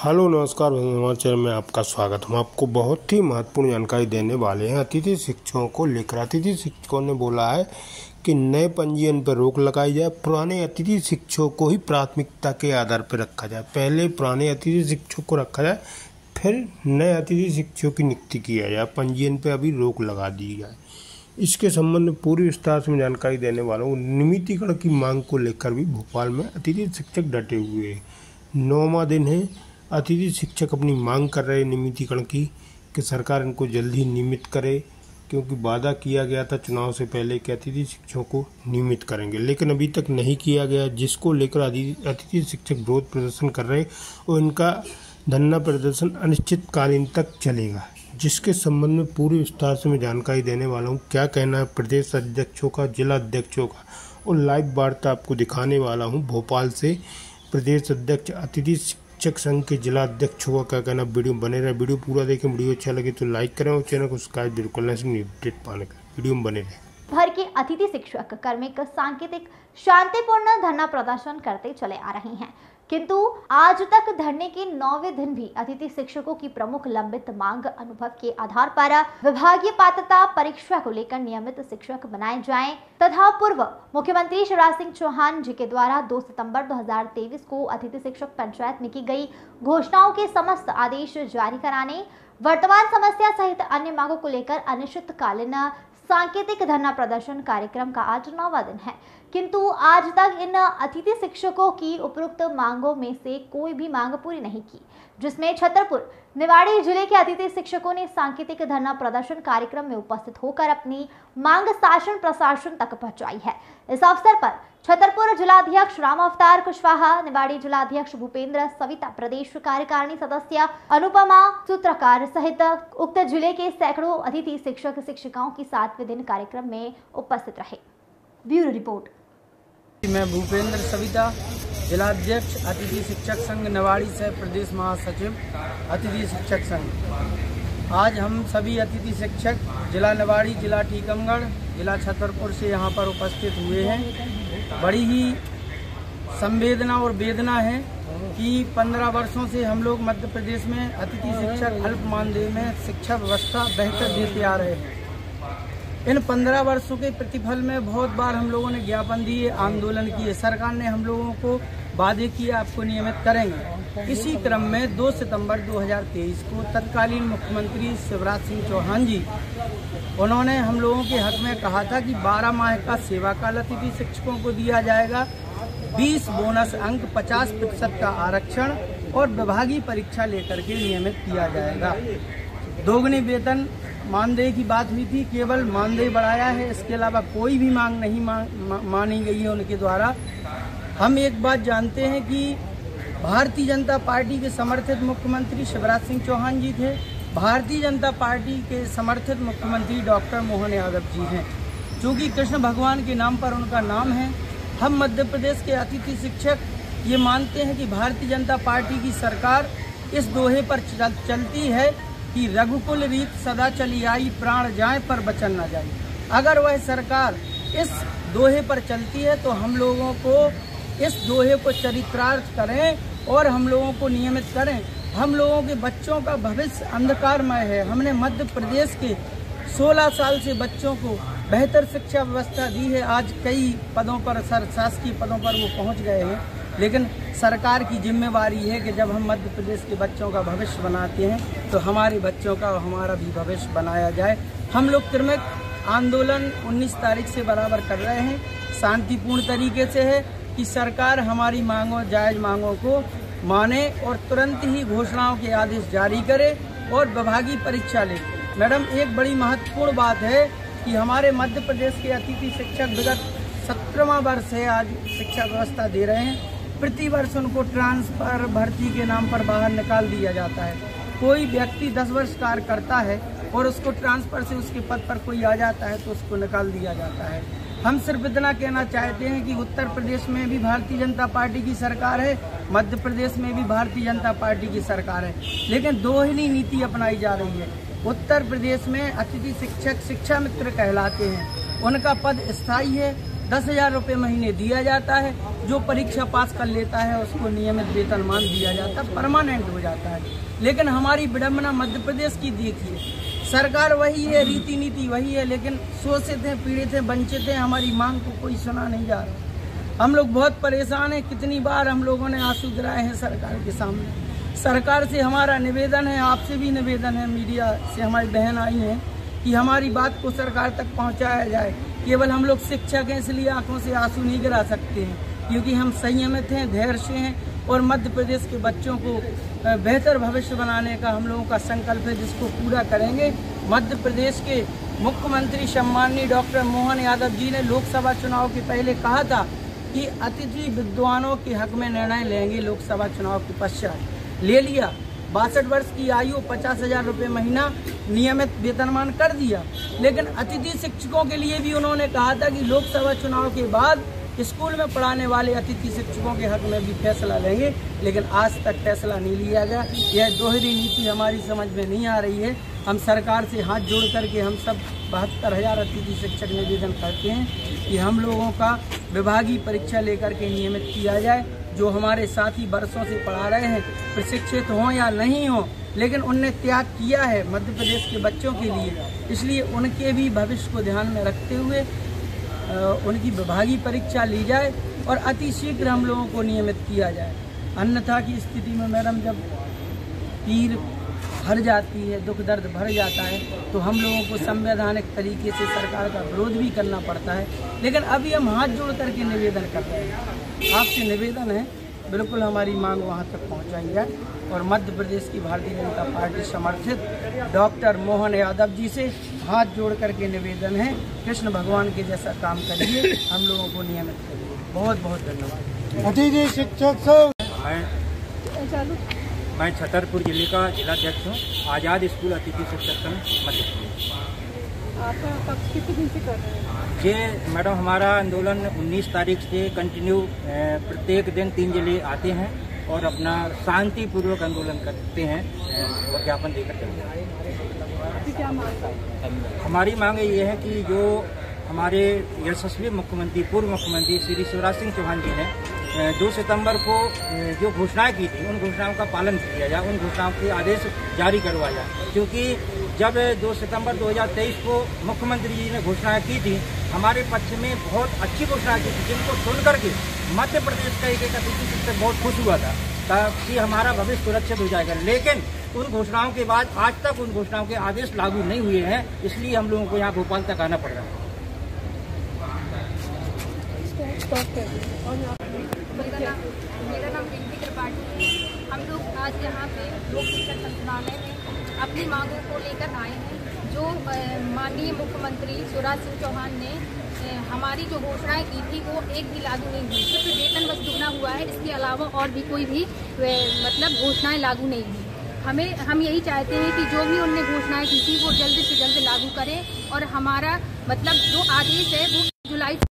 Hello, नमस्कार हमारे channel में आपका स्वागत। हम आपको बहुत ही महत्वपूर्ण जानकारी देने वाले हैं। अतिथि शिक्षकों को लेकर, अतिथि शिक्षकों ने बोला है कि नए पंजीयन पर रोक लगाई जाए, पुराने अतिथि शिक्षकों को ही प्राथमिकता के आधार पर रखा जाए। पहले पुराने अतिथि शिक्षक को रखा जाए, फिर नए अतिथि शिक्षकों की नियुक्ति किया जाए पंजीयन पर अभी रोक लगा दी जाए। इसके संबंध में पूरी विस्तार से जानकारी देने वाला हूँ नियमितीकरण की मांग को लेकर भी भोपाल में अतिथि शिक्षक डटे हुए हैं। नौवा दिन है अतिथि शिक्षक अपनी मांग कर रहे नियमितीकरण की कि सरकार इनको जल्द ही नियमित करे, क्योंकि वादा किया गया था चुनाव से पहले कि अतिथि शिक्षकों को नियमित करेंगे। लेकिन अभी तक नहीं किया गया, जिसको लेकर अतिथि शिक्षक विरोध प्रदर्शन कर रहे और इनका धरना प्रदर्शन अनिश्चितकालीन तक चलेगा, जिसके संबंध में पूरी विस्तार से मैं जानकारी देने वाला हूँ। क्या कहना है प्रदेश अध्यक्षों का, जिला अध्यक्षों का? और लाइव वार्ता आपको दिखाने वाला हूँ। भोपाल से प्रदेश अध्यक्ष अतिथि शिक्षक संघ के जिला अध्यक्ष हुआ, क्या कहना, वीडियो बने रहे, वीडियो पूरा देखें, वीडियो अच्छा लगे तो लाइक करें और चैनल को सब्सक्राइब बिल्कुल पाने का, वीडियो में बने रहे। भर के अतिथि शिक्षक, कर्मिक, सांकेतिक, शांतिपूर्ण धरना प्रदर्शन करते चले आ रहे हैं। किंतु आज तक धरने के नौवे दिन भी अतिथि शिक्षकों की प्रमुख लंबित मांग अनुभव के आधार पर विभागीय पात्रता परीक्षा को लेकर नियमित शिक्षक बनाए जाएँ तथा पूर्व मुख्यमंत्री शिवराज सिंह चौहान जी के द्वारा 2 सितंबर 2023 को अतिथि शिक्षक पंचायत में की गई घोषणाओं के समस्त आदेश जारी कराने, वर्तमान समस्या सहित अन्य मांगों को लेकर अनिश्चितकालीन सांकेतिक धरना प्रदर्शन कार्यक्रम का आज नौवा दिन है। किंतु आज तक इन अतिथि शिक्षकों की उपरोक्त मांगों में से कोई भी मांग पूरी नहीं की, जिसमें छतरपुर, निवाड़ी ज़िले के अतिथि शिक्षकों ने सांकेतिक धरना प्रदर्शन कार्यक्रम में उपस्थित होकर अपनी मांग शासन प्रशासन तक पहुंचाई है। इस अवसर पर छतरपुर जिलाध्यक्ष राम अवतार कुशवाहा, निवाड़ी जिलाध्यक्ष भूपेंद्र सविता, प्रदेश कार्यकारिणी सदस्य अनुपमा सूत्रकार सहित उक्त ज़िले के सैकड़ों अतिथि शिक्षक, शिक्षिकाओं की सातवें दिन कार्यक्रम में उपस्थित रहे। Bureau report. मैं भूपेंद्र सविता, जिलाध्यक्ष, अतिथि शिक्षक संघ, नवाड़ी से प्रदेश महासचिव, अतिथि शिक्षक संघ। आज हम सभी अतिथि शिक्षक, जिला नवाड़ी, जिला टीकमगढ़, जिला छतरपुर से यहाँ पर उपस्थित हुए हैं। बड़ी ही संवेदना और वेदना है कि पंद्रह वर्षों से हम लोग मध्य प्रदेश में अतिथि शिक्षक अल्प मानदेय में शिक्षा व्यवस्था बेहतर देते आ रहे हैं। इन पंद्रह वर्षों के प्रतिफल में बहुत बार हम लोगों ने ज्ञापन दिए, आंदोलन किए। सरकार ने हम लोगों को वादे किए आपको नियमित करेंगे। इसी क्रम में 2 सितंबर 2023 को तत्कालीन मुख्यमंत्री शिवराज सिंह चौहान जी उन्होंने हम लोगों के हक में कहा था कि 12 माह का सेवा काल अतिथि शिक्षकों को दिया जाएगा। 20 बोनस अंक 50 प्रतिशत का आरक्षण और विभागीय परीक्षा लेकर के नियमित किया जाएगा। दोगुनी वेतन मानदेय की बात हुई थी केवल मानदेय बढ़ाया है इसके अलावा कोई भी मांग नहीं मा, मा, मानी गई है उनके द्वारा। हम एक बात जानते हैं कि भारतीय जनता पार्टी के समर्थित मुख्यमंत्री शिवराज सिंह चौहान जी थे। भारतीय जनता पार्टी के समर्थित मुख्यमंत्री डॉक्टर मोहन यादव जी हैं। चूँकि कृष्ण भगवान के नाम पर उनका नाम है हम मध्य प्रदेश के अतिथि शिक्षक ये मानते हैं कि भारतीय जनता पार्टी की सरकार इस दोहे पर चल, चलती है कि रघुकुल रीत सदा चली आई प्राण जाए पर बचन न जाए। अगर वह सरकार इस दोहे पर चलती है तो हम लोगों को इस दोहे को चरित्रार्थ करें और हम लोगों को नियमित करें। हम लोगों के बच्चों का भविष्य अंधकारमय है। हमने मध्य प्रदेश के 16 साल से बच्चों को बेहतर शिक्षा व्यवस्था दी है। आज कई पदों पर सर, शासकीय पदों पर वो पहुँच गए हैं। लेकिन सरकार की जिम्मेवारी है कि जब हम मध्य प्रदेश के बच्चों का भविष्य बनाते हैं तो हमारे बच्चों का हमारा भी भविष्य बनाया जाए। हम लोग क्रमिक आंदोलन 19 तारीख से बराबर कर रहे हैं। शांतिपूर्ण तरीके से है। कि सरकार हमारी मांगों, जायज़ मांगों को माने और तुरंत ही घोषणाओं के आदेश जारी करे और विभागीय परीक्षा ले। मैडम, एक बड़ी महत्वपूर्ण बात है कि हमारे मध्य प्रदेश के अतिथि शिक्षक विगत सत्रहवा वर्ष है आज शिक्षा व्यवस्था दे रहे हैं। प्रति वर्ष उनको ट्रांसफ़र भर्ती के नाम पर बाहर निकाल दिया जाता है। कोई व्यक्ति दस वर्ष कार्य करता है और उसको ट्रांसफ़र से उसके पद पर कोई आ जाता है तो उसको निकाल दिया जाता है। हम सिर्फ़ इतना कहना चाहते हैं कि उत्तर प्रदेश में भी भारतीय जनता पार्टी की सरकार है, मध्य प्रदेश में भी भारतीय जनता पार्टी की सरकार है। लेकिन दोहरी नीति अपनाई जा रही है। उत्तर प्रदेश में अतिथि शिक्षक, शिक्षा मित्र कहलाते हैं। उनका पद स्थायी है। दस हज़ार रूपए महीने दिया जाता है। जो परीक्षा पास कर लेता है, उसको नियमित वेतनमान दिया जाता है परमानेंट हो जाता है। लेकिन हमारी विडम्बना मध्य प्रदेश की देखिए। सरकार वही है रीति नीति वही है, लेकिन शोषित हैं, पीड़ित हैं, वंचित हैं, हमारी मांग को कोई सुना नहीं जा रहा। हम लोग बहुत परेशान हैं, कितनी बार हम लोगों ने आँसू गिराए हैं सरकार के सामने। सरकार से हमारा निवेदन है, आपसे भी निवेदन है, मीडिया से हमारी बहन आई है, कि हमारी बात को सरकार तक पहुँचाया जाए। केवल हम लोग शिक्षक हैं, इसलिए आँखों से आँसू नहीं गिरा सकते हैं, क्योंकि हम संयमित हैं धैर्य हैं और मध्य प्रदेश के बच्चों को बेहतर भविष्य बनाने का हम लोगों का संकल्प है, जिसको पूरा करेंगे। मध्य प्रदेश के मुख्यमंत्री सम्माननीय डॉक्टर मोहन यादव जी ने लोकसभा चुनाव के पहले कहा था कि अतिथि विद्वानों के हक में निर्णय लेंगे लोकसभा चुनाव के पश्चात। ले लिया। बासठ वर्ष की आयु, पचास हज़ार रुपये महीना, नियमित वेतनमान कर दिया। लेकिन अतिथि शिक्षकों के लिए भी उन्होंने कहा था कि लोकसभा चुनाव के बाद स्कूल में पढ़ाने वाले अतिथि शिक्षकों के हक में भी फैसला लेंगे, लेकिन आज तक फैसला नहीं लिया गया। यह दोहरी नीति हमारी समझ में नहीं आ रही है। हम सरकार से हाथ जोड़ करके हम सब बहत्तर हज़ार अतिथि शिक्षक निवेदन करते हैं कि हम लोगों का विभागीय परीक्षा लेकर के नियमित किया जाए। जो हमारे साथी वर्षों से पढ़ा रहे हैं, प्रशिक्षित हों या नहीं हों, लेकिन उनने त्याग किया है मध्य प्रदेश के बच्चों के लिए। इसलिए उनके भी भविष्य को ध्यान में रखते हुए उनकी विभागीय परीक्षा ली जाए और अति शीघ्र हम लोगों को नियमित किया जाए। अन्यथा की स्थिति में मैडम, जब पीर भर जाती है, दुख दर्द भर जाता है तो हम लोगों को संवैधानिक तरीके से सरकार का विरोध भी करना पड़ता है। लेकिन अभी हम हाथ जोड़ करके निवेदन कर रहे हैं। आपसे निवेदन है, बिल्कुल हमारी मांग वहाँ तक पहुँचाई जाए और मध्य प्रदेश की भारतीय जनता पार्टी समर्थित डॉक्टर मोहन यादव जी से हाथ जोड़ करके निवेदन है कृष्ण भगवान के जैसा काम करिए हम लोगों को नियमित करिए। बहुत बहुत धन्यवाद। अतिथि शिक्षक सब? मैं छतरपुर ज़िले का जिलाध्यक्ष हूँ। आज़ाद स्कूल अतिथि शिक्षक संघ मध्य प्रदेश। ये मैडम हमारा आंदोलन 19 तारीख से कंटिन्यू प्रत्येक दिन तीन ज़िले आते हैं और अपना शांतिपूर्वक आंदोलन करते हैं और ज्ञापन देकर चलते हैं। हमारी मांग ये है कि जो हमारे यशस्वी मुख्यमंत्री, पूर्व मुख्यमंत्री श्री शिवराज सिंह चौहान जी ने दो सितंबर को जो घोषणाएँ की थी, उन घोषणाओं का पालन किया जाए, उन घोषणाओं के आदेश जारी करवाया जाए। क्योंकि जब 2 सितंबर 2023 को मुख्यमंत्री जी ने घोषणाएँ की थी, हमारे पक्ष में बहुत अच्छी घोषणा की थी, जिनको सुनकर के मध्य प्रदेश का एक एक अतिथि बहुत खुश हुआ था। ताकि हमारा भविष्य सुरक्षित हो जाएगा। लेकिन उन घोषणाओं के बाद आज तक उन घोषणाओं के आदेश लागू नहीं हुए हैं, इसलिए हम लोगों को यहाँ भोपाल तक आना पड़ रहा है। मेरा नाम त्रिपाठी है हम लोग आज यहाँ पे लोक शिक्षण में अपनी मांगों को लेकर आए हैं। जो माननीय मुख्यमंत्री शिवराज सिंह चौहान ने हमारी जो घोषणाएँ की थी, वो एक भी लागू नहीं हुई। सिर्फ़ वेतन बस दुगना हुआ है, इसके अलावा और भी कोई भी मतलब घोषणाएँ लागू नहीं हुई। हमें, हम यही चाहते हैं कि जो भी उनने घोषणाएँ की थी, वो जल्द से जल्द लागू करें और हमारा मतलब जो आदेश है, वो जुलाई